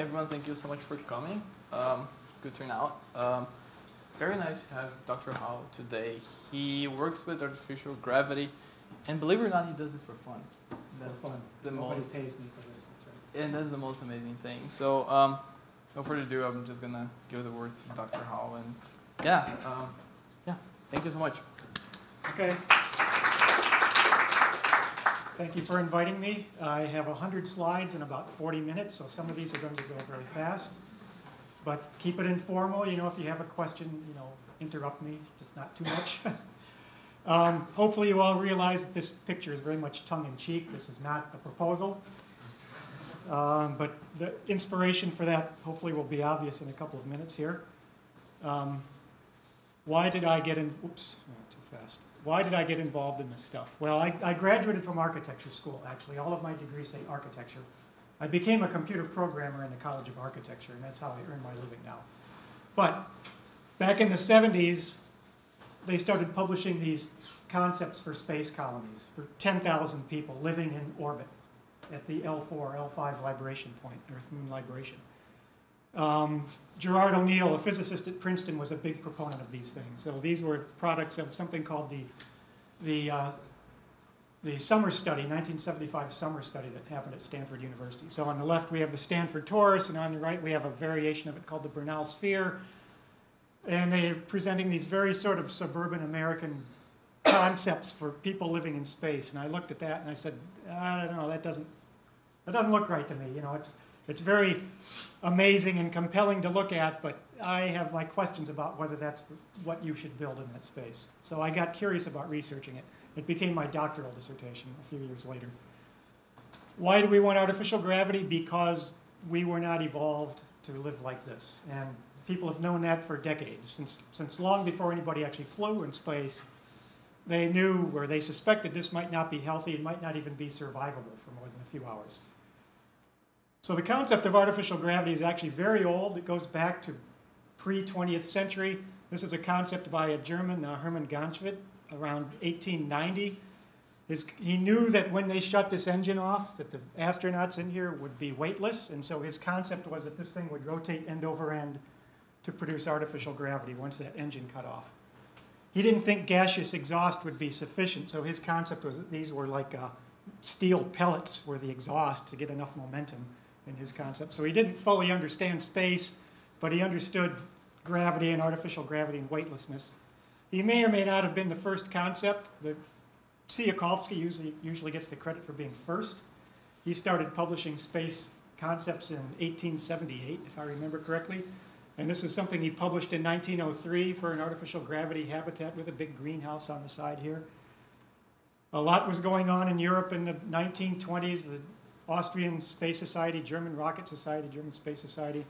everyone. Thank you so much for coming. Um, good turnout. Um, very nice to have Dr. Hall today. He works with artificial gravity, and believe it or not, he does this for fun. That's fun. the Nobody most, pays me for this. Right. and that's the most amazing thing. So, um, no further ado, I'm just gonna give the word to Dr. Hall, and yeah, um, yeah, thank you so much. Okay. Thank you for inviting me. I have 100 slides in about 40 minutes, so some of these are going to go very fast. But keep it informal. You know, if you have a question, you know, interrupt me, just not too much. um, hopefully you all realize that this picture is very much tongue-in-cheek. This is not a proposal. Um, but the inspiration for that hopefully will be obvious in a couple of minutes here. Um, why did I get in, oops, too fast. Why did I get involved in this stuff? Well, I, I graduated from architecture school, actually. All of my degrees say architecture. I became a computer programmer in the College of Architecture, and that's how I earn my living now. But back in the 70s, they started publishing these concepts for space colonies for 10,000 people living in orbit at the L4, L5 libration point, Earth Moon libration. Um, Gerard O'Neill, a physicist at Princeton, was a big proponent of these things. So these were products of something called the, the, uh, the summer study, 1975 summer study that happened at Stanford University. So on the left we have the Stanford torus, and on the right we have a variation of it called the Bernal sphere. And they're presenting these very sort of suburban American concepts for people living in space. And I looked at that and I said, I don't know, that doesn't, that doesn't look right to me. You know, it's, it's very amazing and compelling to look at, but I have my questions about whether that's the, what you should build in that space. So I got curious about researching it. It became my doctoral dissertation a few years later. Why do we want artificial gravity? Because we were not evolved to live like this. And people have known that for decades, since, since long before anybody actually flew in space. They knew or they suspected this might not be healthy, it might not even be survivable for more than a few hours. So the concept of artificial gravity is actually very old. It goes back to pre-20th century. This is a concept by a German, uh, Hermann Ganswindt, around 1890. His, he knew that when they shut this engine off, that the astronauts in here would be weightless, and so his concept was that this thing would rotate end over end to produce artificial gravity once that engine cut off. He didn't think gaseous exhaust would be sufficient, so his concept was that these were like uh, steel pellets were the exhaust to get enough momentum in his concept. So he didn't fully understand space, but he understood gravity and artificial gravity and weightlessness. He may or may not have been the first concept. The Tsiolkovsky usually, usually gets the credit for being first. He started publishing space concepts in 1878, if I remember correctly. And this is something he published in 1903 for an artificial gravity habitat with a big greenhouse on the side here. A lot was going on in Europe in the 1920s. The Austrian Space Society, German Rocket Society, German Space Society.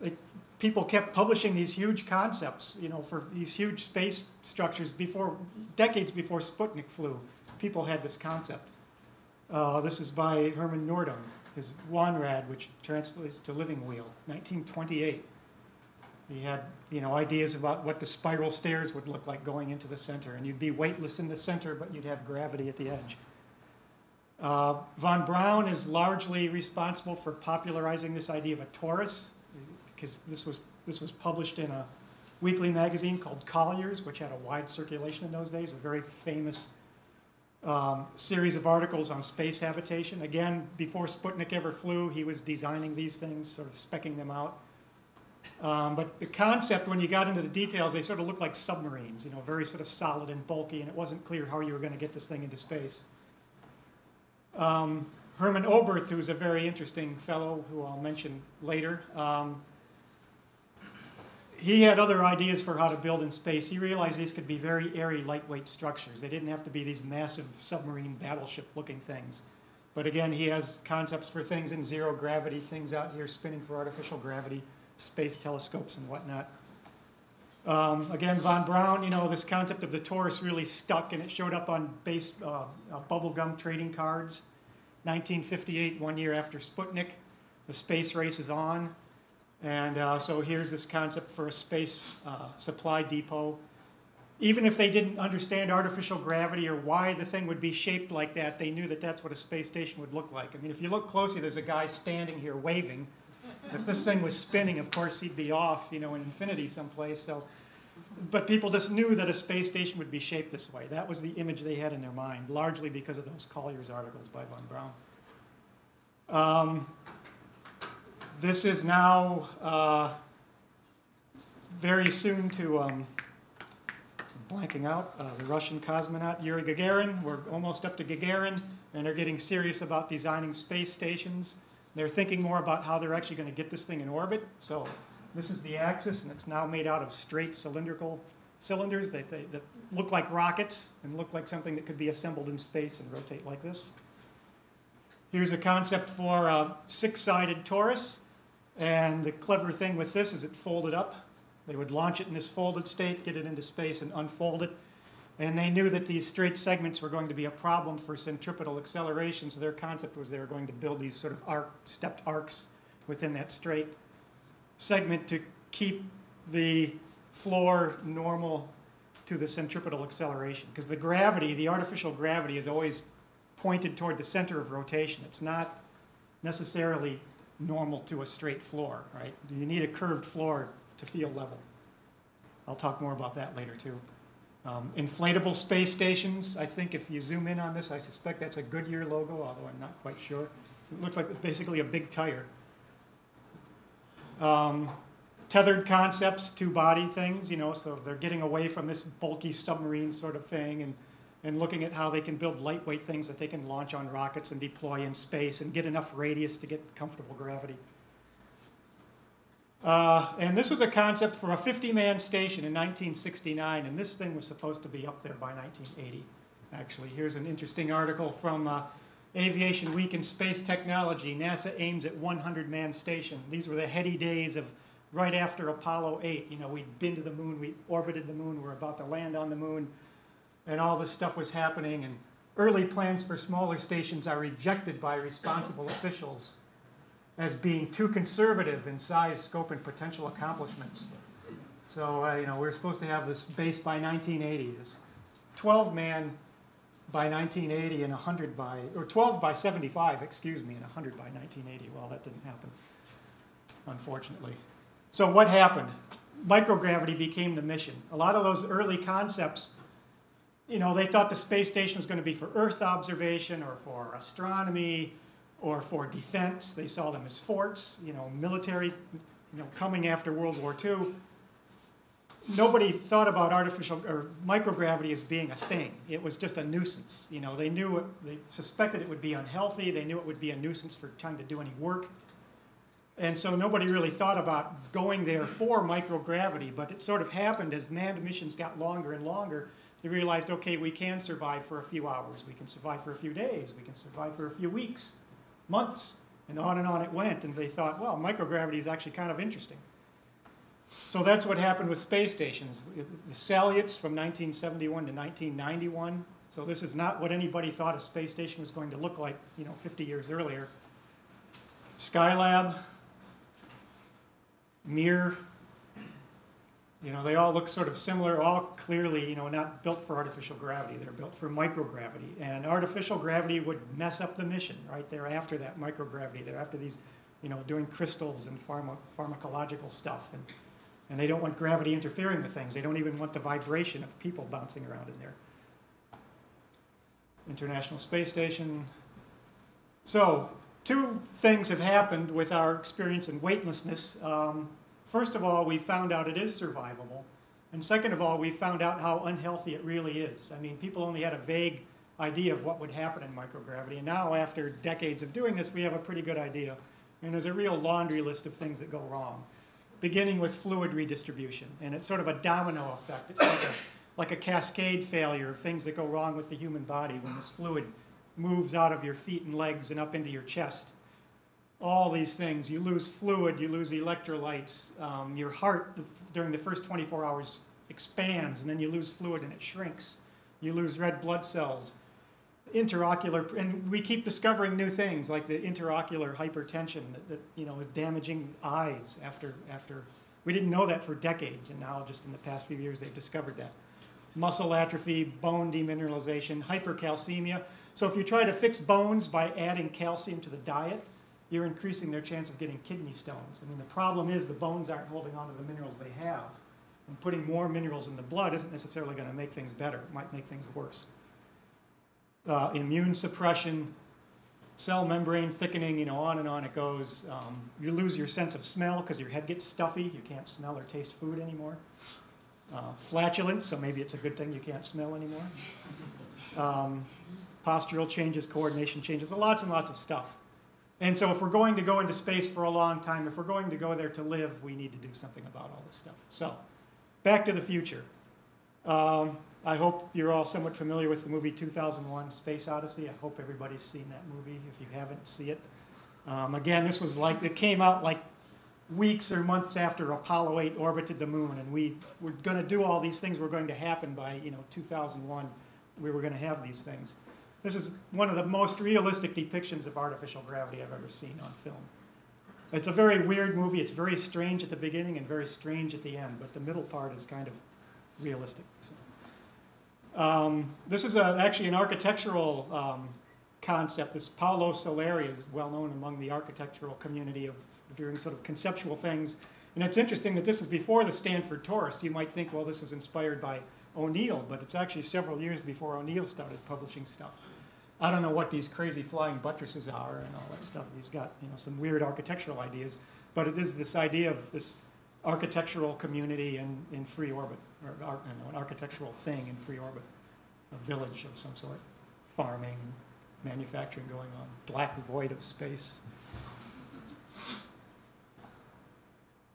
They, people kept publishing these huge concepts, you know, for these huge space structures before, decades before Sputnik flew. People had this concept. Uh, this is by Herman Noordung, his Wohnrad, which translates to living wheel, 1928. He had, you know, ideas about what the spiral stairs would look like going into the center, and you'd be weightless in the center, but you'd have gravity at the edge. Uh, von Braun is largely responsible for popularizing this idea of a torus, because this was, this was published in a weekly magazine called Collier's, which had a wide circulation in those days, a very famous um, series of articles on space habitation. Again, before Sputnik ever flew, he was designing these things, sort of specking them out. Um, but the concept, when you got into the details, they sort of looked like submarines, you know, very sort of solid and bulky, and it wasn't clear how you were going to get this thing into space. Um, Hermann Oberth, who's a very interesting fellow who I'll mention later, um, he had other ideas for how to build in space. He realized these could be very airy, lightweight structures. They didn't have to be these massive submarine battleship-looking things. But again, he has concepts for things in zero gravity, things out here spinning for artificial gravity, space telescopes and whatnot. Um, again, von Braun, you know, this concept of the torus really stuck, and it showed up on base uh, uh, bubblegum trading cards. 1958, one year after Sputnik, the space race is on. And uh, so here's this concept for a space uh, supply depot. Even if they didn't understand artificial gravity or why the thing would be shaped like that, they knew that that's what a space station would look like. I mean, if you look closely, there's a guy standing here waving. If this thing was spinning, of course, he'd be off, you know, in infinity someplace. So, but people just knew that a space station would be shaped this way. That was the image they had in their mind, largely because of those Collier's articles by von Braun. Um, this is now uh, very soon to um, blanking out uh, the Russian cosmonaut Yuri Gagarin. We're almost up to Gagarin, and they're getting serious about designing space stations. They're thinking more about how they're actually going to get this thing in orbit. So this is the axis, and it's now made out of straight cylindrical cylinders that, they, that look like rockets and look like something that could be assembled in space and rotate like this. Here's a concept for a six-sided torus. And the clever thing with this is it folded up. They would launch it in this folded state, get it into space, and unfold it. And they knew that these straight segments were going to be a problem for centripetal acceleration, so their concept was they were going to build these sort of arc, stepped arcs within that straight segment to keep the floor normal to the centripetal acceleration. Because the gravity, the artificial gravity, is always pointed toward the center of rotation. It's not necessarily normal to a straight floor, right? You need a curved floor to feel level. I'll talk more about that later too. Um, inflatable space stations, I think if you zoom in on this, I suspect that's a Goodyear logo, although I'm not quite sure. It looks like basically a big tire. Um, tethered concepts, two-body things, you know, so they're getting away from this bulky submarine sort of thing and, and looking at how they can build lightweight things that they can launch on rockets and deploy in space and get enough radius to get comfortable gravity. Uh, and this was a concept for a 50-man station in 1969, and this thing was supposed to be up there by 1980, actually. Here's an interesting article from uh, Aviation Week in Space Technology. NASA aims at 100-man station. These were the heady days of right after Apollo 8. You know, we'd been to the moon, we orbited the moon, we're about to land on the moon, and all this stuff was happening, and early plans for smaller stations are rejected by responsible officials as being too conservative in size, scope, and potential accomplishments. So, uh, you know, we're supposed to have this base by 1980, this 12 man by 1980 and 100 by, or 12 by 75, excuse me, and 100 by 1980. Well, that didn't happen, unfortunately. So, what happened? Microgravity became the mission. A lot of those early concepts, you know, they thought the space station was going to be for Earth observation or for astronomy or for defense. They saw them as forts, you know, military, you know, coming after World War II. Nobody thought about artificial or microgravity as being a thing. It was just a nuisance. You know, they knew it, they suspected it would be unhealthy. They knew it would be a nuisance for trying to do any work. And so nobody really thought about going there for microgravity, but it sort of happened as manned missions got longer and longer. They realized, okay, we can survive for a few hours, we can survive for a few days, we can survive for a few weeks months, and on and on it went. And they thought, well, microgravity is actually kind of interesting. So that's what happened with space stations. The Salyuts from 1971 to 1991. So this is not what anybody thought a space station was going to look like, you know, 50 years earlier. Skylab, Mir, you know, they all look sort of similar, all clearly, you know, not built for artificial gravity. They're built for microgravity. And artificial gravity would mess up the mission, right? They're after that microgravity. They're after these, you know, doing crystals and pharma pharmacological stuff. And, and they don't want gravity interfering with things. They don't even want the vibration of people bouncing around in there. International Space Station. So, two things have happened with our experience in weightlessness. Um, First of all, we found out it is survivable. And second of all, we found out how unhealthy it really is. I mean, people only had a vague idea of what would happen in microgravity. And now, after decades of doing this, we have a pretty good idea. And there's a real laundry list of things that go wrong, beginning with fluid redistribution. And it's sort of a domino effect. It's like a, like a cascade failure of things that go wrong with the human body when this fluid moves out of your feet and legs and up into your chest all these things. You lose fluid, you lose electrolytes. Um, your heart during the first 24 hours expands, and then you lose fluid and it shrinks. You lose red blood cells. Interocular, and we keep discovering new things like the interocular hypertension that, that you know is damaging eyes after after we didn't know that for decades, and now just in the past few years they've discovered that. Muscle atrophy, bone demineralization, hypercalcemia. So if you try to fix bones by adding calcium to the diet, you're increasing their chance of getting kidney stones. I mean, the problem is the bones aren't holding on to the minerals they have. And putting more minerals in the blood isn't necessarily going to make things better. It might make things worse. Uh, immune suppression, cell membrane thickening, you know, on and on it goes. Um, you lose your sense of smell because your head gets stuffy. You can't smell or taste food anymore. Uh, flatulence, so maybe it's a good thing you can't smell anymore. Um, postural changes, coordination changes, lots and lots of stuff. And so if we're going to go into space for a long time, if we're going to go there to live, we need to do something about all this stuff. So, back to the future. Um, I hope you're all somewhat familiar with the movie 2001 Space Odyssey. I hope everybody's seen that movie. If you haven't, see it. Um, again, this was like, it came out like weeks or months after Apollo 8 orbited the moon, and we were going to do all these things were going to happen by, you know, 2001. We were going to have these things. This is one of the most realistic depictions of artificial gravity I've ever seen on film. It's a very weird movie. It's very strange at the beginning and very strange at the end, but the middle part is kind of realistic. So. Um, this is a, actually an architectural um, concept. This Paolo Soleri is well known among the architectural community of doing sort of conceptual things. And it's interesting that this was before the Stanford Torus. You might think, well, this was inspired by O'Neill, but it's actually several years before O'Neill started publishing stuff. I don't know what these crazy flying buttresses are and all that stuff. He's got you know some weird architectural ideas, but it is this idea of this architectural community in, in free orbit, or you know, an architectural thing in free orbit, a village of some sort, farming, manufacturing going on, black void of space.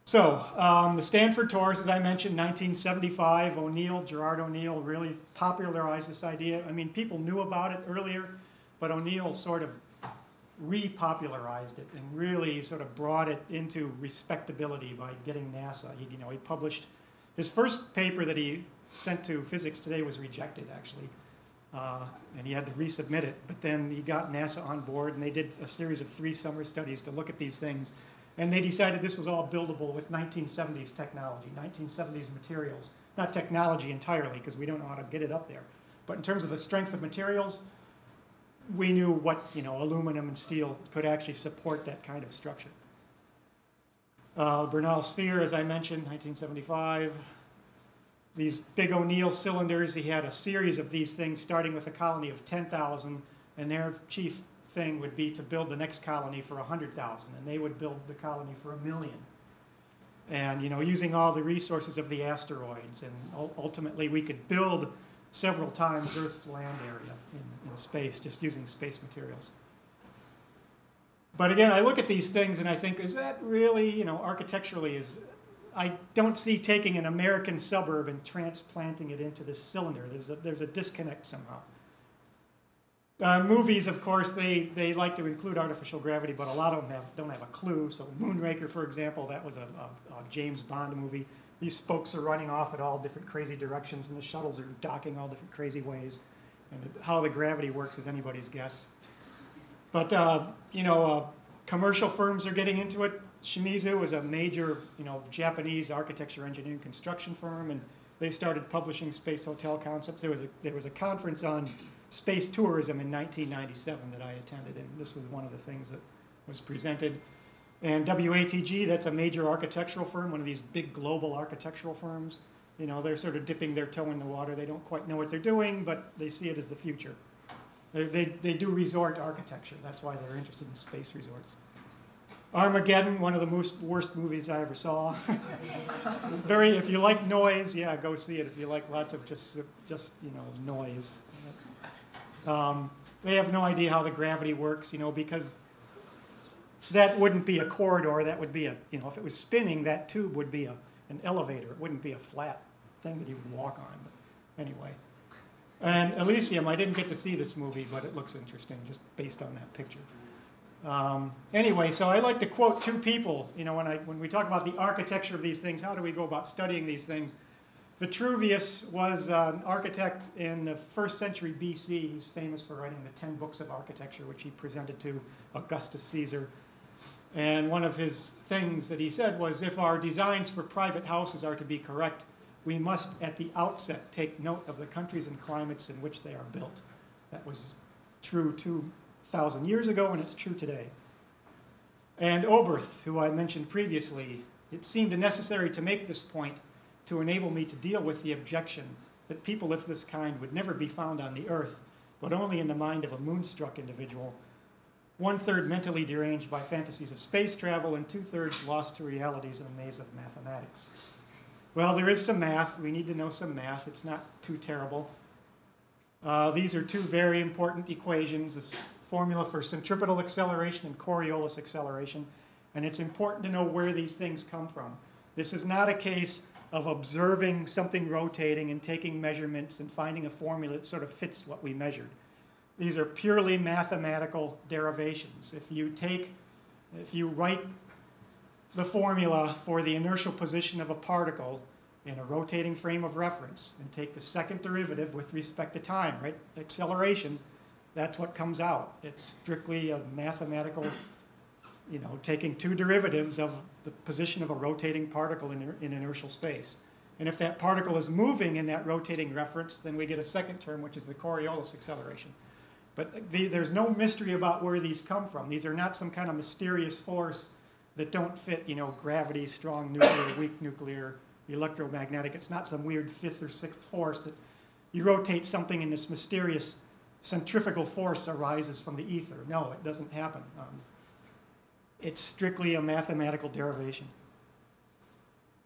So, um, the Stanford Torus, as I mentioned, 1975, O'Neill, Gerard O'Neill really popularized this idea. I mean, people knew about it earlier, but O'Neill sort of repopularized it and really sort of brought it into respectability by getting NASA. He, you know, he published his first paper that he sent to Physics Today was rejected, actually. Uh, and he had to resubmit it. But then he got NASA on board, and they did a series of three summer studies to look at these things and they decided this was all buildable with 1970s technology, 1970s materials. Not technology entirely, because we don't know how to get it up there. But in terms of the strength of materials, we knew what you know, aluminum and steel could actually support that kind of structure. Uh, Bernal sphere, as I mentioned, 1975. These big O'Neill cylinders, he had a series of these things starting with a colony of 10,000, and their chief thing would be to build the next colony for 100,000, and they would build the colony for a million. And, you know, using all the resources of the asteroids, and ultimately we could build several times Earth's land area in, in space, just using space materials. But again, I look at these things and I think, is that really, you know, architecturally, is I don't see taking an American suburb and transplanting it into this cylinder. There's a, there's a disconnect somehow. Uh, movies, of course, they, they like to include artificial gravity, but a lot of them have, don't have a clue. So Moonraker, for example, that was a, a, a, James Bond movie. These spokes are running off at all different crazy directions, and the shuttles are docking all different crazy ways. And how the gravity works is anybody's guess. But, uh, you know, uh, commercial firms are getting into it. Shimizu is a major, you know, Japanese architecture, engineering, construction firm, and they started publishing space hotel concepts. There was a, there was a conference on space tourism in 1997 that I attended, and this was one of the things that was presented. And WATG, that's a major architectural firm, one of these big global architectural firms. You know, they're sort of dipping their toe in the water. They don't quite know what they're doing, but they see it as the future. They, they, do resort architecture. That's why they're interested in space resorts. Armageddon, one of the most worst movies I ever saw. Very, if you like noise, yeah, go see it. If you like lots of just, just you know, noise, um, they have no idea how the gravity works, you know, because that wouldn't be a corridor. That would be a, you know, if it was spinning, that tube would be a, an elevator. It wouldn't be a flat thing that you would walk on. But anyway. And Elysium, I didn't get to see this movie, but it looks interesting just based on that picture. Um, anyway, so I like to quote two people. You know, when, I, when we talk about the architecture of these things, how do we go about studying these things? Vitruvius was an architect in the first century BC. He's famous for writing the 10 books of architecture, which he presented to Augustus Caesar. And one of his things that he said was if our designs for private houses are to be correct, we must at the outset take note of the countries and climates in which they are built. That was true 2,000 years ago, and it's true today. And Oberth, who I mentioned previously, it seemed necessary to make this point to enable me to deal with the objection that people of this kind would never be found on the earth, but only in the mind of a moonstruck individual, one third mentally deranged by fantasies of space travel, and two thirds lost to realities in a maze of mathematics. Well, there is some math. We need to know some math. It's not too terrible. Uh, these are two very important equations this formula for centripetal acceleration and Coriolis acceleration. And it's important to know where these things come from. This is not a case of observing something rotating and taking measurements and finding a formula that sort of fits what we measured. These are purely mathematical derivations. If you take, if you write the formula for the inertial position of a particle in a rotating frame of reference and take the second derivative with respect to time, right? Acceleration, that's what comes out. It's strictly a mathematical, you know, taking two derivatives of the position of a rotating particle in, in inertial space. And if that particle is moving in that rotating reference, then we get a second term, which is the Coriolis acceleration. But the, there's no mystery about where these come from. These are not some kind of mysterious force that don't fit, you know, gravity, strong nuclear, weak nuclear, electromagnetic. It's not some weird fifth or sixth force that you rotate something and this mysterious centrifugal force arises from the ether. No, it doesn't happen. Um, it's strictly a mathematical derivation.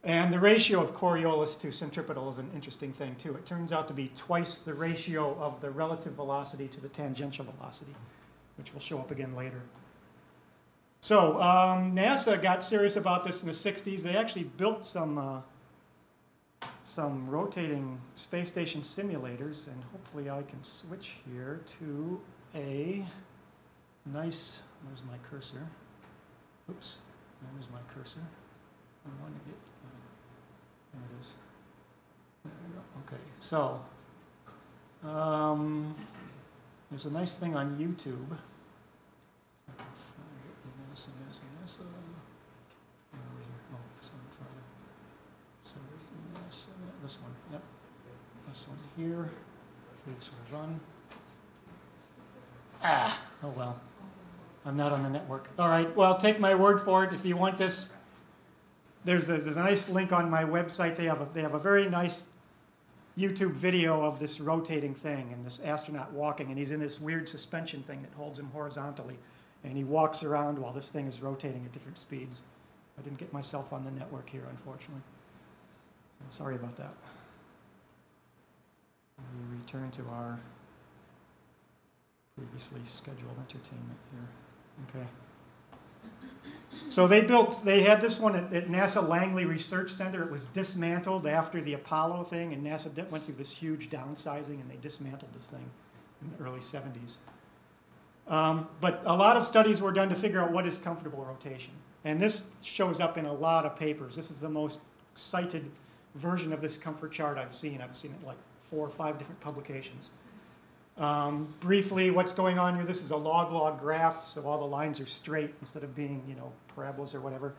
And the ratio of Coriolis to centripetal is an interesting thing too. It turns out to be twice the ratio of the relative velocity to the tangential velocity, which will show up again later. So um, NASA got serious about this in the 60s. They actually built some uh, some rotating space station simulators, and hopefully I can switch here to a nice, where's my cursor? Oops, there's my cursor. I want to get, there it is. There we go. Okay, so um, there's a nice thing on YouTube. this one, yep. This one here, this will run. Ah, oh well. I'm not on the network. All right, well, take my word for it. If you want this, there's there's a nice link on my website. They have a, they have a very nice YouTube video of this rotating thing and this astronaut walking, and he's in this weird suspension thing that holds him horizontally. And he walks around while this thing is rotating at different speeds. I didn't get myself on the network here, unfortunately. Sorry about that. We return to our previously scheduled entertainment here. Okay. So they built, they had this one at, at, NASA Langley Research Center. It was dismantled after the Apollo thing, and NASA went through this huge downsizing, and they dismantled this thing in the early 70s. Um, but a lot of studies were done to figure out what is comfortable rotation. And this shows up in a lot of papers. This is the most cited version of this comfort chart I've seen. I've seen it like four or five different publications. Um, briefly, what's going on here, this is a log-log graph, so all the lines are straight instead of being, you know, parabolas or whatever.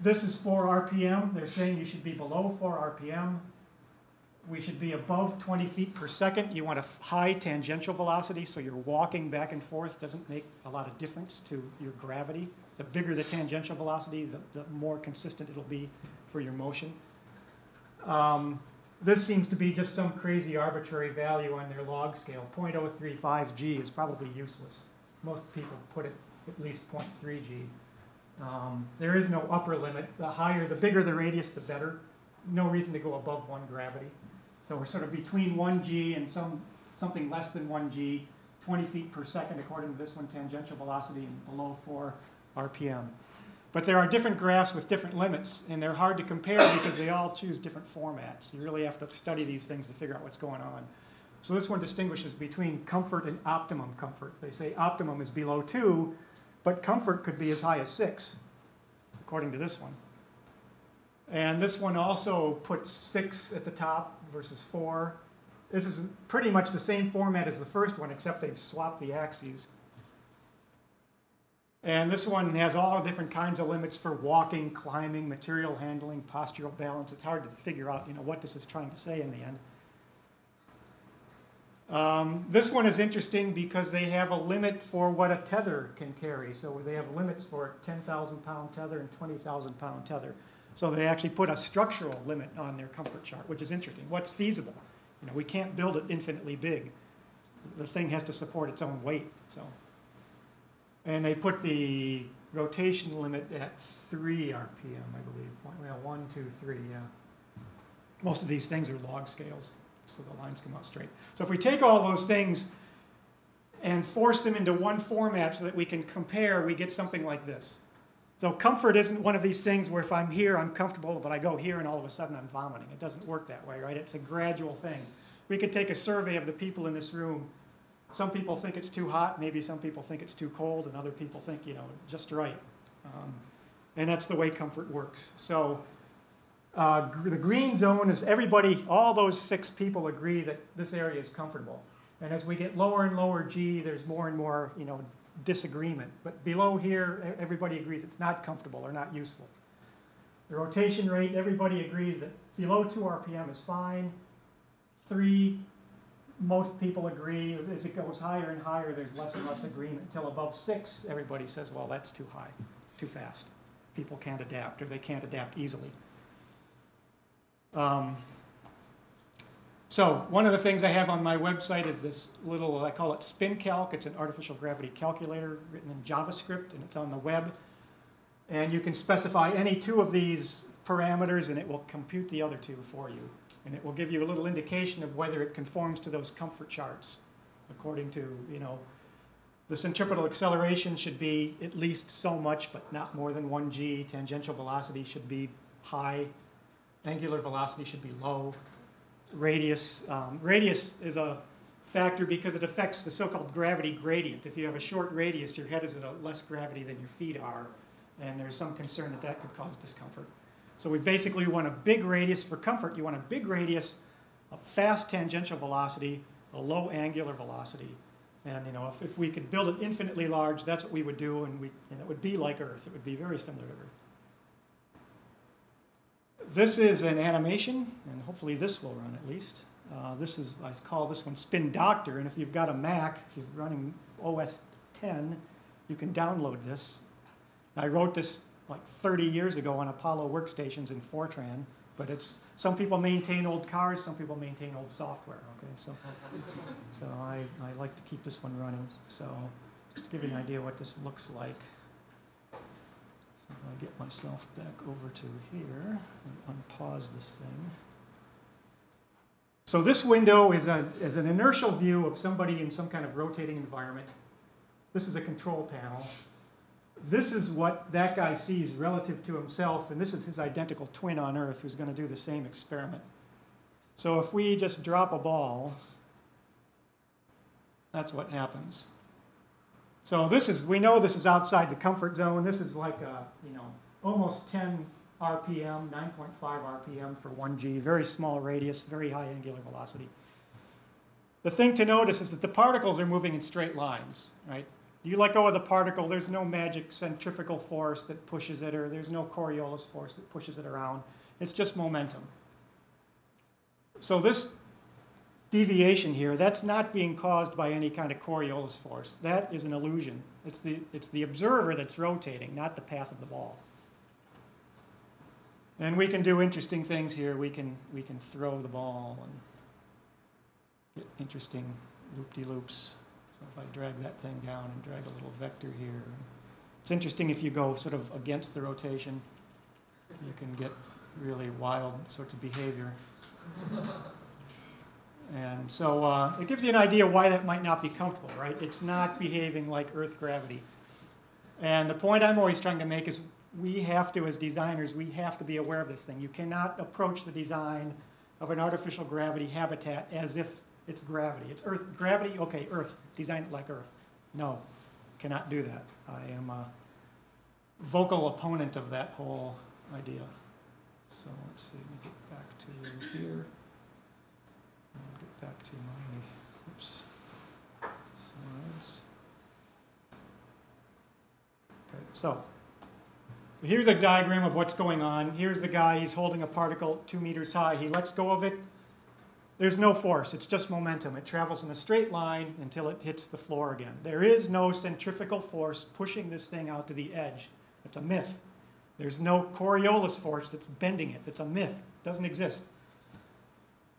This is 4 RPM. They're saying you should be below 4 RPM. We should be above 20 feet per second. You want a high tangential velocity, so you're walking back and forth doesn't make a lot of difference to your gravity. The bigger the tangential velocity, the, the more consistent it'll be for your motion. Um, this seems to be just some crazy arbitrary value on their log scale. 0.035 G is probably useless. Most people put it at least 0.3 G. Um, there is no upper limit. The higher, the bigger the radius, the better. No reason to go above 1 gravity. So we're sort of between 1 G and some, something less than 1 G, 20 feet per second according to this one, tangential velocity, and below 4 RPM. But there are different graphs with different limits, and they're hard to compare because they all choose different formats. You really have to study these things to figure out what's going on. So this one distinguishes between comfort and optimum comfort. They say optimum is below 2, but comfort could be as high as 6, according to this one. And this one also puts 6 at the top versus 4. This is pretty much the same format as the first one, except they've swapped the axes. And this one has all different kinds of limits for walking, climbing, material handling, postural balance. It's hard to figure out, you know, what this is trying to say in the end. Um, this one is interesting because they have a limit for what a tether can carry. So they have limits for 10,000 pound tether and 20,000 pound tether. So they actually put a structural limit on their comfort chart, which is interesting. What's feasible? You know, we can't build it infinitely big. The thing has to support its own weight. So, and they put the rotation limit at three RPM, I believe. Well, one, two, three, yeah. Most of these things are log scales, so the lines come out straight. So if we take all those things and force them into one format so that we can compare, we get something like this. So comfort isn't one of these things where if I'm here, I'm comfortable, but I go here and all of a sudden I'm vomiting. It doesn't work that way, right? It's a gradual thing. We could take a survey of the people in this room. Some people think it's too hot, maybe some people think it's too cold, and other people think, you know, just right. Um, and that's the way comfort works. So uh, the green zone is everybody, all those six people agree that this area is comfortable. And as we get lower and lower G, there's more and more, you know, disagreement. But below here, everybody agrees it's not comfortable or not useful. The rotation rate, everybody agrees that below 2 RPM is fine. 3, most people agree. As it goes higher and higher, there's less and less agreement. Until above 6, everybody says, well, that's too high, too fast. People can't adapt, or they can't adapt easily. Um, so one of the things I have on my website is this little, I call it Spin Calc. It's an artificial gravity calculator written in JavaScript, and it's on the web. And you can specify any two of these parameters, and it will compute the other two for you. And it will give you a little indication of whether it conforms to those comfort charts, according to, you know, the centripetal acceleration should be at least so much, but not more than 1g. Tangential velocity should be high angular velocity should be low. Radius, um, radius is a factor because it affects the so-called gravity gradient. If you have a short radius, your head is at a less gravity than your feet are, and there's some concern that that could cause discomfort. So we basically want a big radius for comfort. You want a big radius, a fast tangential velocity, a low angular velocity. And you know, if, if we could build it infinitely large, that's what we would do, and, we, and it would be like Earth. It would be very similar to Earth this is an animation, and hopefully this will run at least. Uh, this is, I call this one Spin Doctor, and if you've got a Mac, if you're running OS 10, you can download this. I wrote this like 30 years ago on Apollo workstations in Fortran, but it's, some people maintain old cars, some people maintain old software, okay? So, so I, I like to keep this one running. So just to give you an idea what this looks like. I'll get myself back over to here and unpause this thing. So this window is, a, is an inertial view of somebody in some kind of rotating environment. This is a control panel. This is what that guy sees relative to himself, and this is his identical twin on Earth who's going to do the same experiment. So if we just drop a ball, that's what happens. So this is, we know this is outside the comfort zone. This is like a, you know, almost 10 RPM, 9.5 RPM for 1G, very small radius, very high angular velocity. The thing to notice is that the particles are moving in straight lines, right? You let go of the particle, there's no magic centrifugal force that pushes it, or there's no Coriolis force that pushes it around. It's just momentum. So this deviation here, that's not being caused by any kind of Coriolis force. That is an illusion. It's the, it's the observer that's rotating, not the path of the ball. And we can do interesting things here. We can, we can throw the ball and get interesting loop-de-loops. If I drag that thing down and drag a little vector here. It's interesting if you go sort of against the rotation, you can get really wild sorts of behavior. And so uh, it gives you an idea why that might not be comfortable, right? It's not behaving like Earth gravity. And the point I'm always trying to make is we have to, as designers, we have to be aware of this thing. You cannot approach the design of an artificial gravity habitat as if it's gravity. It's Earth, gravity, okay, Earth, design it like Earth. No, cannot do that. I am a vocal opponent of that whole idea. So let's see, let me get back to here Get back to my, oops, slides. Okay, so here's a diagram of what's going on. Here's the guy, he's holding a particle two meters high. He lets go of it. There's no force, it's just momentum. It travels in a straight line until it hits the floor again. There is no centrifugal force pushing this thing out to the edge. It's a myth. There's no Coriolis force that's bending it. It's a myth. It doesn't exist.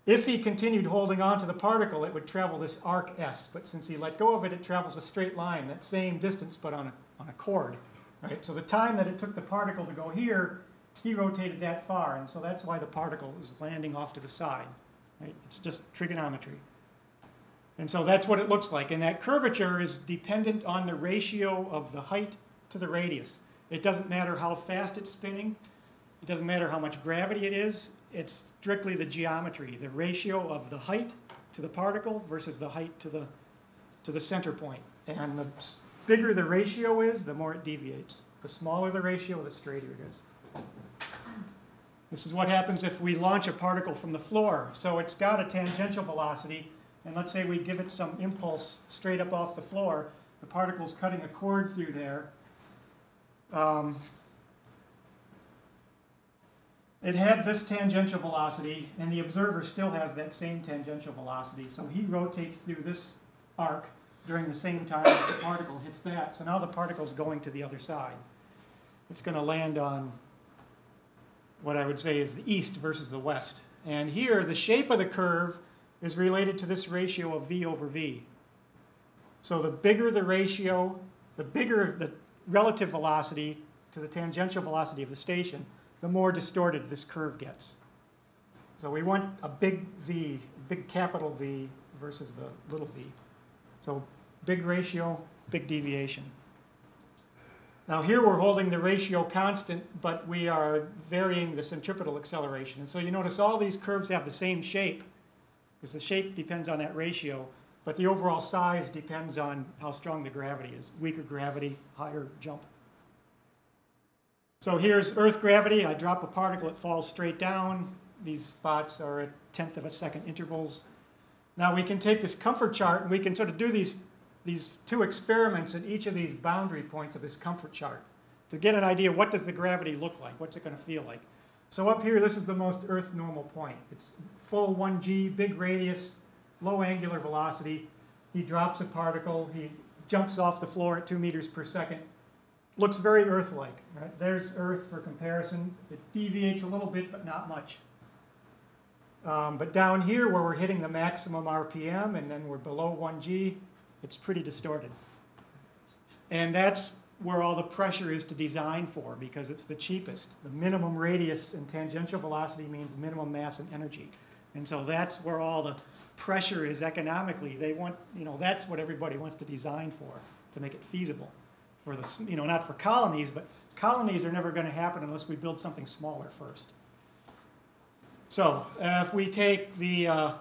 If he continued holding on to the particle, it would travel this arc S. But since he let go of it, it travels a straight line, that same distance, but on a, on a chord. Right? So the time that it took the particle to go here, he rotated that far. And so that's why the particle is landing off to the side. Right? It's just trigonometry. And so that's what it looks like. And that curvature is dependent on the ratio of the height to the radius. It doesn't matter how fast it's spinning. It doesn't matter how much gravity it is. It's strictly the geometry, the ratio of the height to the particle versus the height to the, to the center point. And the bigger the ratio is, the more it deviates. The smaller the ratio, the straighter it is. This is what happens if we launch a particle from the floor. So it's got a tangential velocity, and let's say we give it some impulse straight up off the floor. The particle's cutting a chord through there. Um, it had this tangential velocity, and the observer still has that same tangential velocity. So he rotates through this arc during the same time as the particle hits that. So now the particle's going to the other side. It's going to land on what I would say is the east versus the west. And here, the shape of the curve is related to this ratio of v over v. So the bigger the ratio, the bigger the relative velocity to the tangential velocity of the station, the more distorted this curve gets. So we want a big V, big capital V versus the little v. So big ratio, big deviation. Now here we're holding the ratio constant, but we are varying the centripetal acceleration. And so you notice all these curves have the same shape, because the shape depends on that ratio, but the overall size depends on how strong the gravity is. Weaker gravity, higher jump. So here's Earth gravity. I drop a particle, it falls straight down. These spots are at tenth of a second intervals. Now we can take this comfort chart and we can sort of do these these two experiments at each of these boundary points of this comfort chart to get an idea what does the gravity look like, what's it going to feel like. So up here, this is the most Earth normal point. It's full 1g, big radius, low angular velocity. He drops a particle, he jumps off the floor at two meters per second. Looks very Earth-like. Right? There's Earth for comparison. It deviates a little bit, but not much. Um, but down here, where we're hitting the maximum RPM, and then we're below 1g, it's pretty distorted. And that's where all the pressure is to design for because it's the cheapest. The minimum radius and tangential velocity means minimum mass and energy. And so that's where all the pressure is economically. They want, you know, that's what everybody wants to design for, to make it feasible. For the, you know, not for colonies, but colonies are never going to happen unless we build something smaller first. So uh, if we take the uh,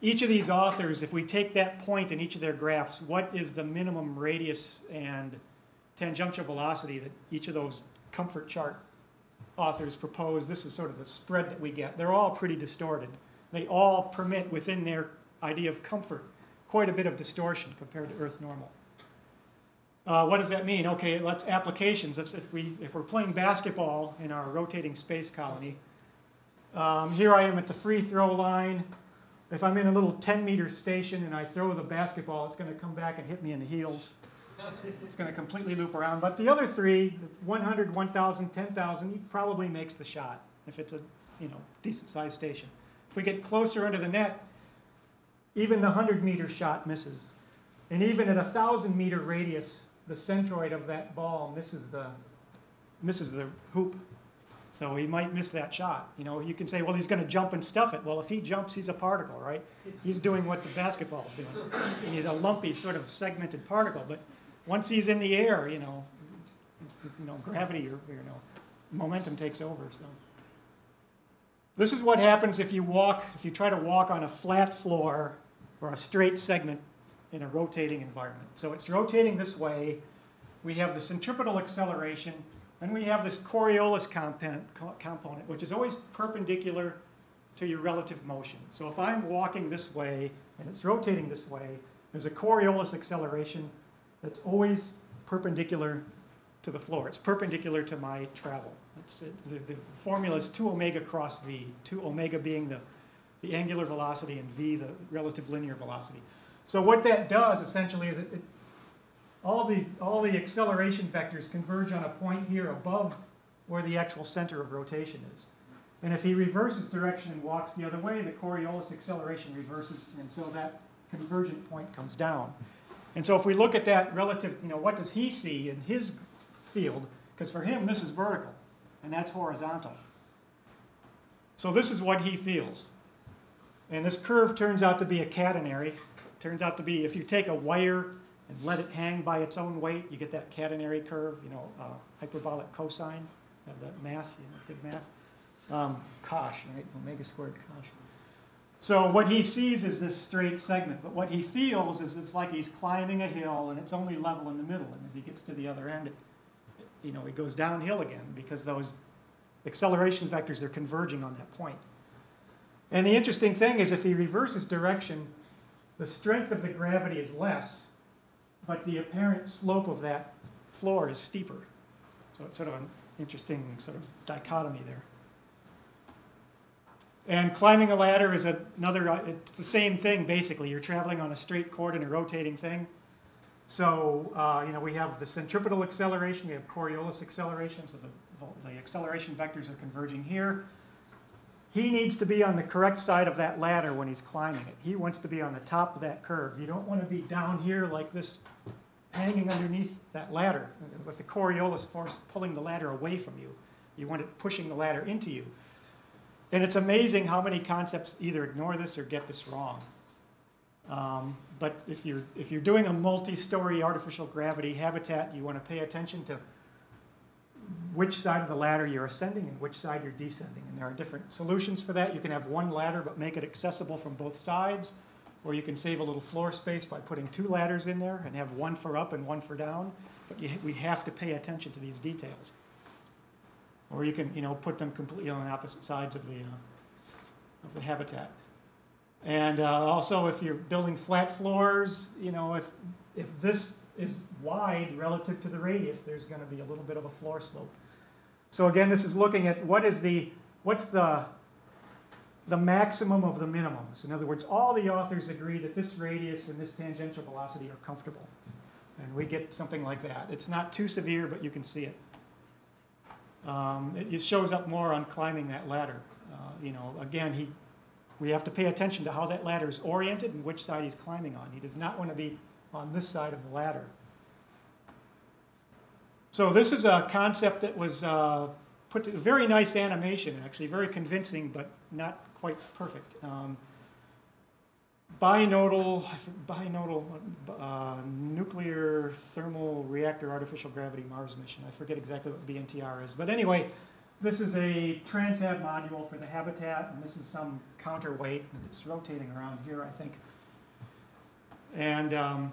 each of these authors, if we take that point in each of their graphs, what is the minimum radius and tangential velocity that each of those comfort chart authors propose? This is sort of the spread that we get. They're all pretty distorted. They all permit within their idea of comfort quite a bit of distortion compared to Earth normal. Uh, what does that mean? Okay, let's applications. Let's, if, we, if we're playing basketball in our rotating space colony, um, here I am at the free throw line if I'm in a little 10 meter station and I throw the basketball, it's going to come back and hit me in the heels. it's going to completely loop around. But the other three, 100, 1,000, 10,000, he probably makes the shot if it's a you know decent sized station. If we get closer under the net, even the 100 meter shot misses. And even at a 1,000 meter radius, the centroid of that ball misses the, misses the hoop. So he might miss that shot. You know, you can say, well, he's going to jump and stuff it. Well, if he jumps, he's a particle, right? He's doing what the basketball's doing. And he's a lumpy, sort of segmented particle. But once he's in the air, you know, you know, gravity or you know, momentum takes over. So this is what happens if you walk, if you try to walk on a flat floor or a straight segment in a rotating environment. So it's rotating this way. We have the centripetal acceleration then we have this Coriolis component, which is always perpendicular to your relative motion. So if I'm walking this way and it's rotating this way, there's a Coriolis acceleration that's always perpendicular to the floor. It's perpendicular to my travel. The, the formula is 2 omega cross v, 2 omega being the the angular velocity, and v, the relative linear velocity. So what that does essentially is it, it all the, all the acceleration vectors converge on a point here above where the actual center of rotation is. And if he reverses direction and walks the other way, the Coriolis acceleration reverses, and so that convergent point comes down. And so if we look at that relative, you know, what does he see in his field? Because for him, this is vertical, and that's horizontal. So this is what he feels. And this curve turns out to be a catenary. Turns out to be, if you take a wire and let it hang by its own weight, you get that catenary curve, you know, uh, hyperbolic cosine of that math, you know, good math. Um, cosh, right? Omega squared cosh. So what he sees is this straight segment, but what he feels is it's like he's climbing a hill and it's only level in the middle. And as he gets to the other end, it, you know, he goes downhill again because those acceleration vectors are converging on that point. And the interesting thing is if he reverses direction, the strength of the gravity is less, but the apparent slope of that floor is steeper. So it's sort of an interesting sort of dichotomy there. And climbing a ladder is another, uh, it's the same thing basically. You're traveling on a straight chord in a rotating thing. So, uh, you know, we have the centripetal acceleration, we have Coriolis acceleration, so the, the acceleration vectors are converging here. He needs to be on the correct side of that ladder when he's climbing it. He wants to be on the top of that curve. You don't want to be down here like this, hanging underneath that ladder with the Coriolis force pulling the ladder away from you. You want it pushing the ladder into you. And it's amazing how many concepts either ignore this or get this wrong. Um, but if you're, if you're doing a multi-story artificial gravity habitat, you want to pay attention to which side of the ladder you're ascending and which side you're descending. And there are different solutions for that. You can have one ladder but make it accessible from both sides, or you can save a little floor space by putting two ladders in there and have one for up and one for down. But you, we have to pay attention to these details. Or you can, you know, put them completely on opposite sides of the, uh, of the habitat. And uh, also, if you're building flat floors, you know, if, if this is wide relative to the radius, there's going to be a little bit of a floor slope. So again, this is looking at what is the, what's the, the maximum of the minimums. In other words, all the authors agree that this radius and this tangential velocity are comfortable. And we get something like that. It's not too severe, but you can see it. Um, it, it, shows up more on climbing that ladder. Uh, you know, again, he, we have to pay attention to how that ladder is oriented and which side he's climbing on. He does not want to be on this side of the ladder. So this is a concept that was uh, put to a very nice animation, actually, very convincing, but not quite perfect. Um, bimodal, bimodal uh, nuclear thermal reactor artificial gravity Mars mission. I forget exactly what the BNTR is. But anyway, this is a TransHab module for the habitat, and this is some counterweight, and it's rotating around here, I think. And um,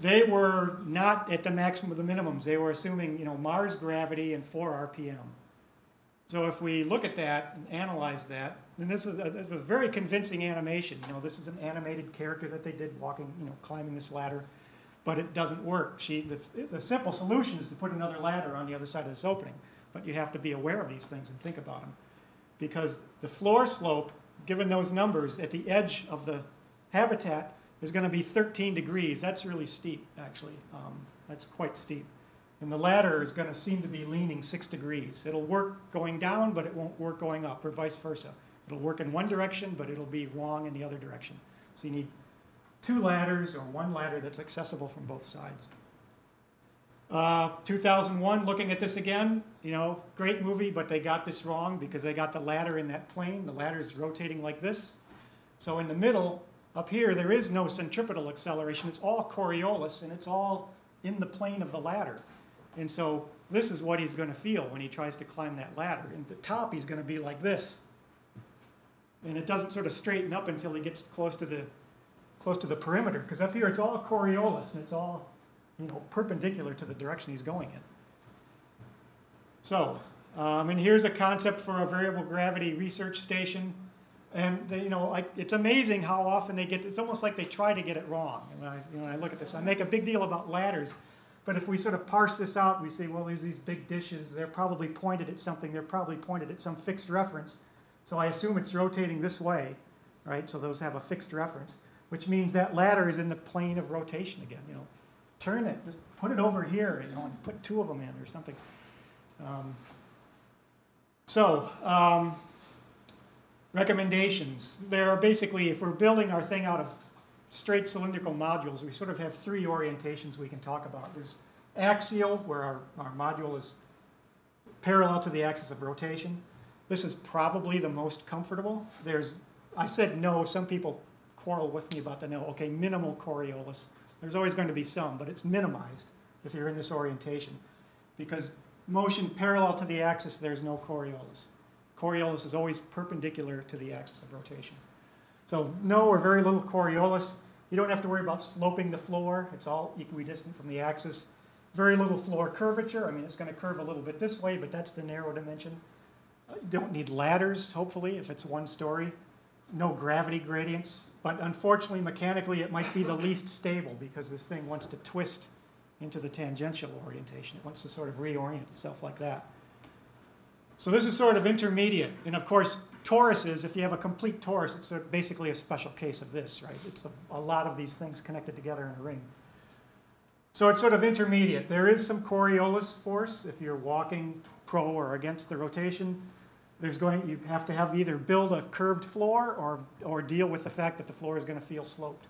they were not at the maximum of the minimums. They were assuming, you know, Mars gravity and 4 RPM. So if we look at that and analyze that, and this is a, this was a very convincing animation. You know, this is an animated character that they did walking, you know, climbing this ladder, but it doesn't work. She, the, the simple solution is to put another ladder on the other side of this opening, but you have to be aware of these things and think about them, because the floor slope, given those numbers at the edge of the habitat, is going to be 13 degrees. That's really steep, actually. Um, that's quite steep. And the ladder is going to seem to be leaning six degrees. It'll work going down, but it won't work going up, or vice versa. It'll work in one direction, but it'll be wrong in the other direction. So you need two ladders or one ladder that's accessible from both sides. Uh, 2001, looking at this again, you know, great movie, but they got this wrong because they got the ladder in that plane. The ladder is rotating like this. So in the middle, up here, there is no centripetal acceleration. It's all Coriolis, and it's all in the plane of the ladder. And so this is what he's going to feel when he tries to climb that ladder. And the top, he's going to be like this. And it doesn't sort of straighten up until he gets close to the, close to the perimeter. Because up here, it's all Coriolis, and it's all you know, perpendicular to the direction he's going in. So, um, and here's a concept for a variable gravity research station. And they, you know, like, it's amazing how often they get, it's almost like they try to get it wrong. And when I, when I look at this, I make a big deal about ladders. But if we sort of parse this out, we say, well, there's these big dishes. They're probably pointed at something. They're probably pointed at some fixed reference. So I assume it's rotating this way. right? So those have a fixed reference, which means that ladder is in the plane of rotation again, you know. Turn it, just put it over here, you know, and put two of them in or something. Um, so, um, recommendations. There are basically, if we're building our thing out of straight cylindrical modules, we sort of have three orientations we can talk about. There's axial, where our, our module is parallel to the axis of rotation. This is probably the most comfortable. There's, I said no, some people quarrel with me about the no. Okay, minimal Coriolis. There's always going to be some, but it's minimized if you're in this orientation. Because motion parallel to the axis, there's no Coriolis. Coriolis is always perpendicular to the axis of rotation. So no or very little Coriolis. You don't have to worry about sloping the floor. It's all equidistant from the axis. Very little floor curvature. I mean, it's going to curve a little bit this way, but that's the narrow dimension. Uh, You don't need ladders, hopefully, if it's one story. No gravity gradients. But unfortunately, mechanically, it might be the least stable because this thing wants to twist into the tangential orientation. It wants to sort of reorient itself like that. So this is sort of intermediate. And of course, toruses, if you have a complete torus, it's a, basically a special case of this, right? It's a, a lot of these things connected together in a ring. So it's sort of intermediate. There is some Coriolis force if you're walking pro or against the rotation. There's going, you have to have either build a curved floor or, or deal with the fact that the floor is going to feel sloped.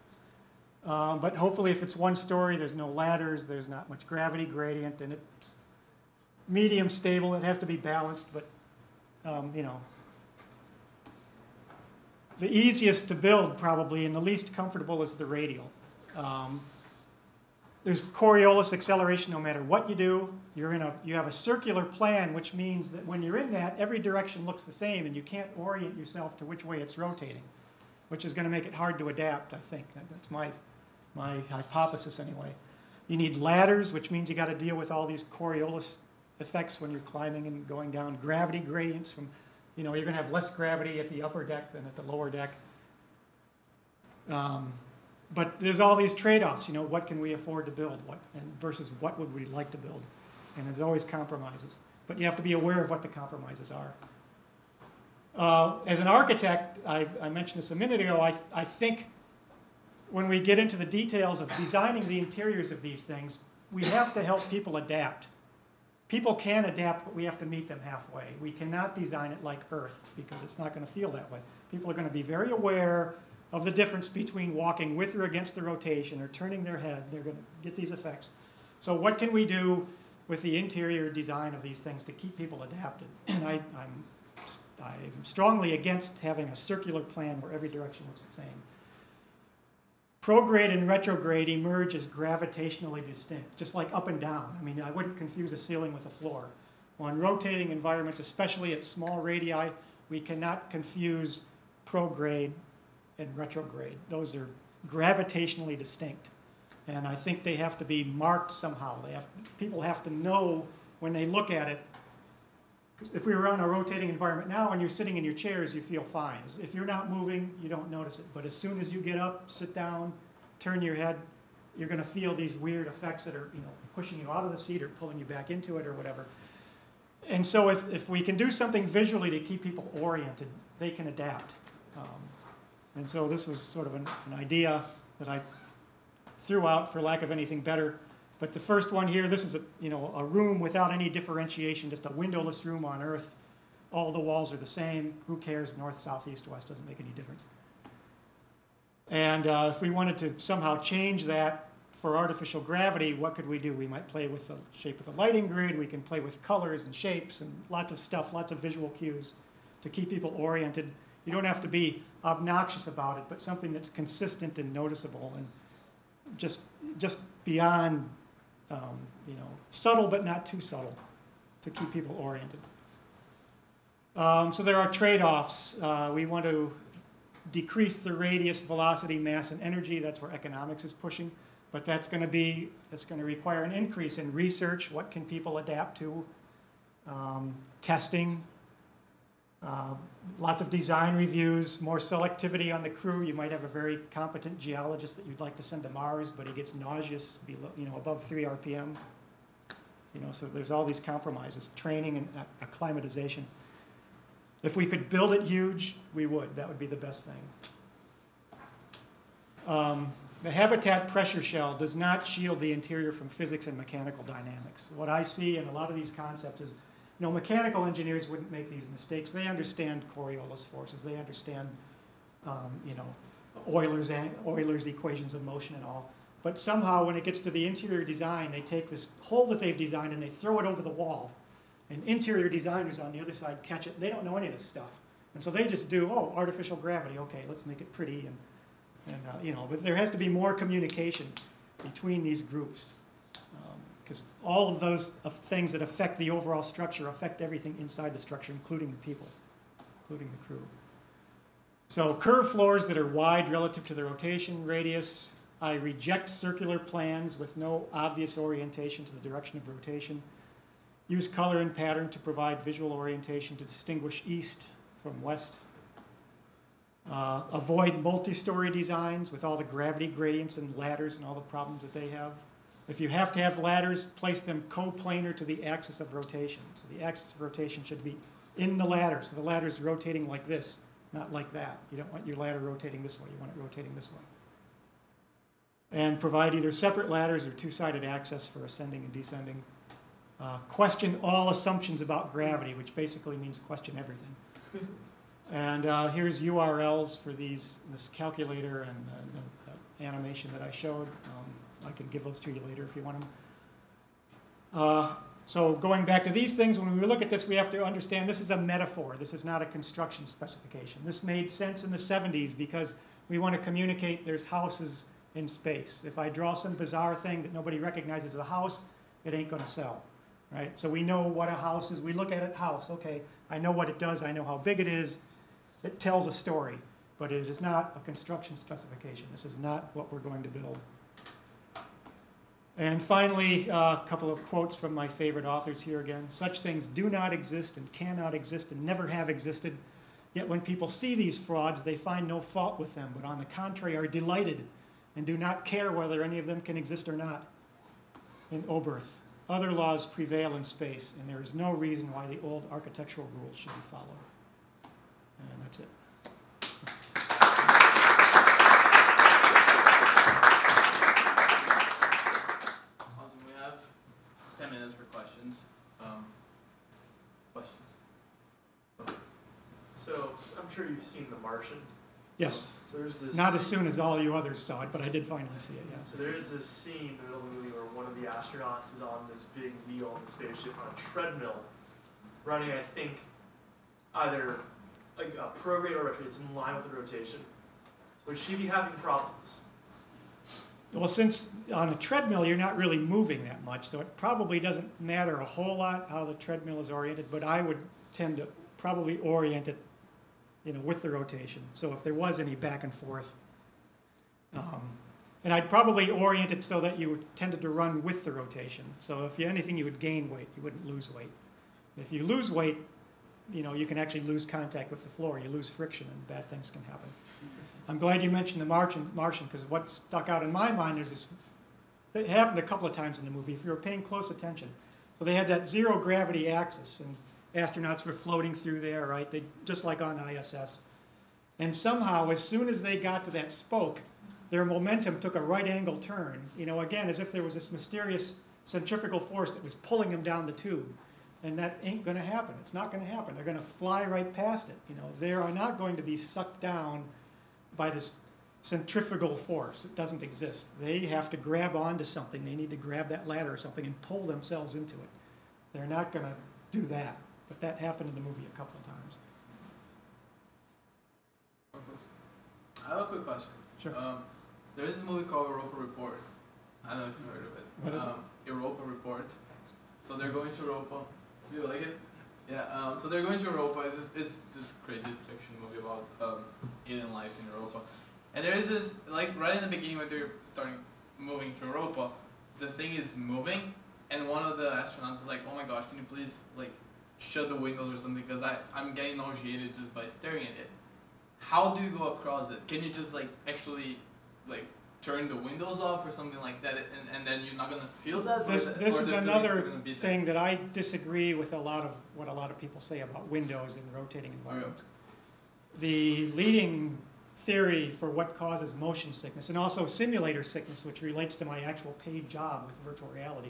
Um, but hopefully if it's one story, there's no ladders, there's not much gravity gradient, and it's medium stable. It has to be balanced, but um, you know, the easiest to build probably and the least comfortable is the radial. Um, there's Coriolis acceleration no matter what you do. You're in a, you have a circular plan, which means that when you're in that, every direction looks the same and you can't orient yourself to which way it's rotating, which is going to make it hard to adapt, I think. That's my, my hypothesis anyway. You need ladders, which means you got to deal with all these Coriolis effects when you're climbing and going down. Gravity gradients from, you know, you're going to have less gravity at the upper deck than at the lower deck. Um, but there's all these trade-offs. You know, what can we afford to build? What and versus what would we like to build? And there's always compromises. But you have to be aware of what the compromises are. Uh, as an architect, I, I, mentioned this a minute ago. I, I think when we get into the details of designing the interiors of these things, we have to help people adapt people can adapt, but we have to meet them halfway. We cannot design it like Earth because it's not going to feel that way. People are going to be very aware of the difference between walking with or against the rotation or turning their head. They're going to get these effects. So what can we do with the interior design of these things to keep people adapted? And I, I'm, I'm strongly against having a circular plan where every direction looks the same. Prograde and retrograde emerge as gravitationally distinct, just like up and down. I mean, I wouldn't confuse a ceiling with a floor. Well, in rotating environments, especially at small radii, we cannot confuse prograde and retrograde. Those are gravitationally distinct. And I think they have to be marked somehow. They have, people have to know when they look at it. If we were on a rotating environment now and you're sitting in your chairs, you feel fine. If you're not moving, you don't notice it. But as soon as you get up, sit down, turn your head, you're going to feel these weird effects that are you know, pushing you out of the seat or pulling you back into it or whatever. And so if, if we can do something visually to keep people oriented, they can adapt. Um, and so this was sort of an, an idea that I threw out for lack of anything better. But the first one here, this is a, you know, a room without any differentiation, just a windowless room on Earth. All the walls are the same. Who cares? North, south, east, west doesn't make any difference. And uh, if we wanted to somehow change that for artificial gravity, what could we do? We might play with the shape of the lighting grid. We can play with colors and shapes and lots of stuff, lots of visual cues to keep people oriented. You don't have to be obnoxious about it, but something that's consistent and noticeable and just, just beyond, um, you know, subtle but not too subtle to keep people oriented. Um, so there are trade-offs. Uh, we want to decrease the radius, velocity, mass, and energy. That's where economics is pushing. But that's going to be, that's going to require an increase in research. What can people adapt to? Um, testing, uh, lots of design reviews, more selectivity on the crew. You might have a very competent geologist that you'd like to send to Mars, but he gets nauseous, below, you know, above 3 RPM. You know, so there's all these compromises, training and acclimatization. If we could build it huge, we would. That would be the best thing. Um, the habitat pressure shell does not shield the interior from physics and mechanical dynamics. What I see in a lot of these concepts is, you know, mechanical engineers wouldn't make these mistakes. They understand Coriolis forces. They understand, um, you know, Euler's, Euler's equations of motion and all. But somehow when it gets to the interior design, they take this hole that they've designed and they throw it over the wall. And interior designers on the other side catch it. They don't know any of this stuff. And so they just do, oh, artificial gravity, okay, let's make it pretty. And, and uh, you know, but there has to be more communication between these groups. Because all of those things that affect the overall structure affect everything inside the structure, including the people, including the crew. So curved floors that are wide relative to the rotation radius. I reject circular plans with no obvious orientation to the direction of rotation. Use color and pattern to provide visual orientation to distinguish east from west. Uh, avoid multi-story designs with all the gravity gradients and ladders and all the problems that they have. If you have to have ladders, place them coplanar to the axis of rotation. So the axis of rotation should be in the ladder. So the ladder is rotating like this, not like that. You don't want your ladder rotating this way. You want it rotating this way. And provide either separate ladders or two-sided access for ascending and descending. Uh, question all assumptions about gravity, which basically means question everything. and uh, here's URLs for these, this calculator and uh, the, the, animation that I showed. Um, I can give those to you later if you want them. Uh, so going back to these things, when we look at this, we have to understand this is a metaphor. This is not a construction specification. This made sense in the 70s because we want to communicate there's houses in space. If I draw some bizarre thing that nobody recognizes as a house, it ain't going to sell right? So we know what a house is. We look at it, house, okay, I know what it does, I know how big it is. It tells a story, but it is not a construction specification. This is not what we're going to build. And finally, uh, a couple of quotes from my favorite authors here again. Such things do not exist and cannot exist and never have existed. Yet when people see these frauds, they find no fault with them, but on the contrary are delighted and do not care whether any of them can exist or not. In Oberth. Other laws prevail in space, and there is no reason why the old architectural rules should be followed. And that's it. Awesome. We have 10 minutes for questions. Um, questions? So I'm sure you've seen The Martian. Yes. So there's this. Not as soon as all you others saw it, but I did finally see it. Yeah. So there's this scene in the movie where one of the astronauts is on this big wheel in the spaceship on a treadmill, running, I think, either like a prograde or it's in line with the rotation. Would she be having problems? Well, since on a treadmill you're not really moving that much, so it probably doesn't matter a whole lot how the treadmill is oriented, but I would tend to probably orient it you know, with the rotation. So if there was any back and forth, um, and I'd probably orient it so that you tended to run with the rotation. So if you, anything, you would gain weight, you wouldn't lose weight. If you lose weight, you know, you can actually lose contact with the floor. You lose friction, and bad things can happen. I'm glad you mentioned the Martian, Martian, because what stuck out in my mind is this. It happened a couple of times in the movie. If you were paying close attention, so they had that zero gravity axis, and astronauts were floating through there, right? They, just like on ISS. And somehow, as soon as they got to that spoke, their momentum took a right angle turn. You know, again, as if there was this mysterious centrifugal force that was pulling them down the tube. And that ain't going to happen. It's not going to happen. They're going to fly right past it. You know, they are not going to be sucked down by this centrifugal force. It doesn't exist. They have to grab onto something. They need to grab that ladder or something and pull themselves into it. They're not going to do that. But that happened in the movie a couple of times. I have a quick question. Sure. Um, there is this movie called Europa Report. I don't know if you've heard of it. What is um, it? Europa Report. So they're going to Europa. Do you like it? Yeah. Um, so they're going to Europa. It's just, it's just crazy fiction movie about um, alien life in Europa. And there is this like right in the beginning when they're starting moving to Europa, the thing is moving, and one of the astronauts is like, "Oh my gosh, can you please like shut the windows or something because I I'm getting nauseated just by staring at it. How do you go across it? Can you just like actually like turn the windows off or something like that, and, and then you're not gonna feel that? This, or this is another thing thing that I disagree with a lot of what a lot of people say about windows in rotating environments. The leading theory for what causes motion sickness and also simulator sickness, which relates to my actual paid job with virtual reality,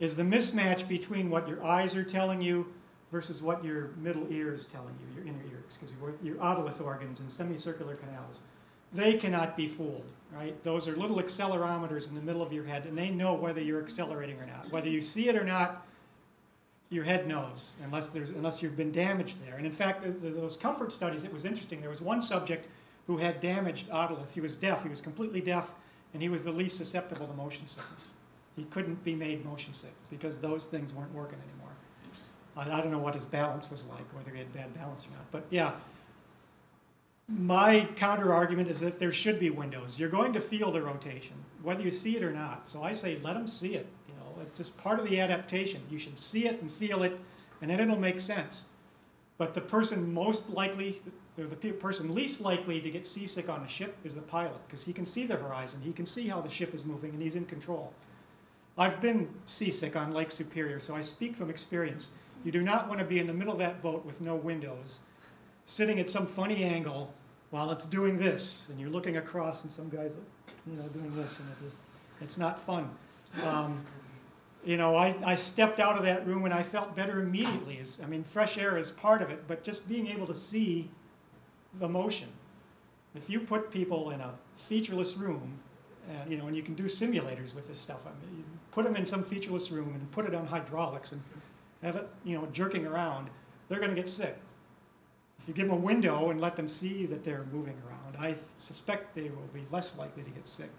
is the mismatch between what your eyes are telling you versus what your middle ear is telling you, your inner ear, excuse me, your otolith organs and semicircular canals. They cannot be fooled, right? Those are little accelerometers in the middle of your head, and they know whether you're accelerating or not. Whether you see it or not, your head knows, unless, there's, unless you've been damaged there. And in fact, th- th- those comfort studies, it was interesting. There was one subject who had damaged otolith. He was deaf, he was completely deaf, and he was the least susceptible to motion sickness. He couldn't be made motion sick because those things weren't working anymore. I, I don't know what his balance was like, whether he had bad balance or not. But yeah, my counter argument is that there should be windows. You're going to feel the rotation, whether you see it or not. So I say let them see it. You know, it's just part of the adaptation. You should see it and feel it, and then it'll make sense. But the person most likely, or the person least likely to get seasick on a ship is the pilot, because he can see the horizon, he can see how the ship is moving, and he's in control. I've been seasick on Lake Superior, so I speak from experience. You do not want to be in the middle of that boat with no windows, sitting at some funny angle while it's doing this, and you're looking across, and some guys, you know, doing this, and it's just, it's not fun. Um, you know, I, I stepped out of that room and I felt better immediately. It's- I mean, fresh air is part of it, but just being able to see the motion. If you put people in a featureless room, uh, you know, and you can do simulators with this stuff. I mean, you put them in some featureless room and put it on hydraulics and have it, you know, jerking around, they're going to get sick. If you give them a window and let them see that they're moving around, I suspect they will be less likely to get sick.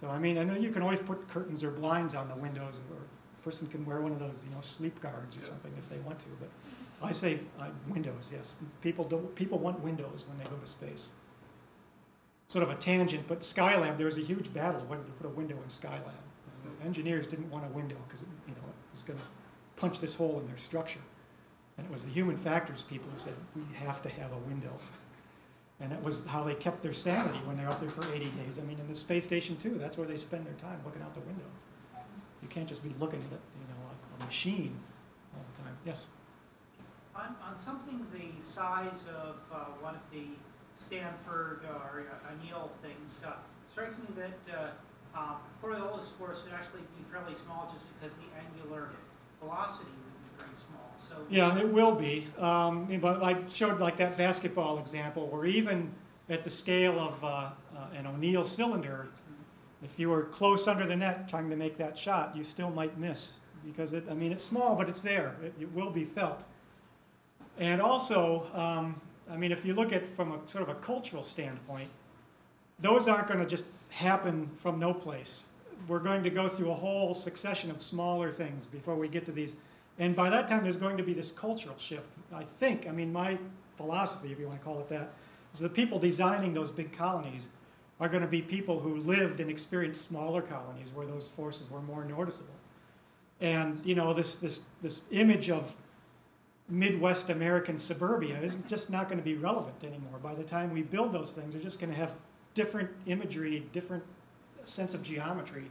So, I mean, I know you can always put curtains or blinds on the windows, or a person can wear one of those, you know, sleep guards or Yeah. something if they want to. But I say uh, windows, yes. People don't. People want windows when they go to space. Sort of a tangent, but Skylab, there was a huge battle whether to put a window in Skylab. Uh, engineers didn't want a window because you know it was going to punch this hole in their structure. And it was the human factors people who said we have to have a window. And that was how they kept their sanity when they're up there for 80 days. I mean, in the space station too, that's where they spend their time looking out the window. You can't just be looking at you know a, a machine all the time. Yes. On, on something the size of uh, one of the Stanford or uh, O'Neill things, uh, it strikes me that uh, uh, Coriolis force would actually be fairly small just because the angular velocity would be very small. So Yeah, it will be. Um, but I showed like that basketball example where even at the scale of uh, uh, an O'Neill cylinder, if you were close under the net trying to make that shot, you still might miss because it. I mean, it's small, but it's there. It, it will be felt. And also, um, I mean, if you look at from a sort of a cultural standpoint, those aren't going to just happen from no place. We're going to go through a whole succession of smaller things before we get to these and by that time, there's going to be this cultural shift. I think, I mean, my philosophy, if you want to call it that, is the people designing those big colonies are going to be people who lived and experienced smaller colonies where those forces were more noticeable. And, you know, this, this, this image of Midwest American suburbia is just not going to be relevant anymore. By the time we build those things, they're just going to have different imagery, different sense of geometry.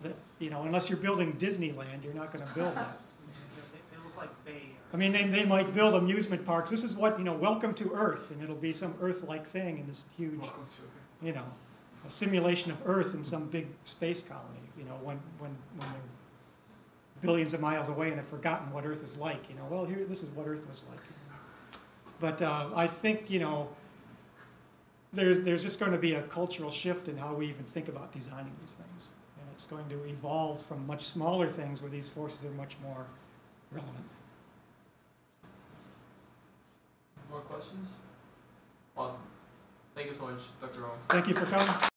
That, you know, unless you're building Disneyland, you're not going to build that. they, they look like Bay Area. I mean, they, they might build amusement parks. This is what, you know, welcome to Earth, and it'll be some Earth-like thing in this huge, Welcome to. you know, a simulation of Earth in some big space colony, you know, when, when, when they're billions of miles away and have forgotten what Earth is like, you know, well, here, this is what Earth was like. But uh, I think, you know, there's, there's just going to be a cultural shift in how we even think about designing these things. And it's going to evolve from much smaller things where these forces are much more relevant. More questions? Awesome. Thank you so much, Dr. Owen. Thank you for coming.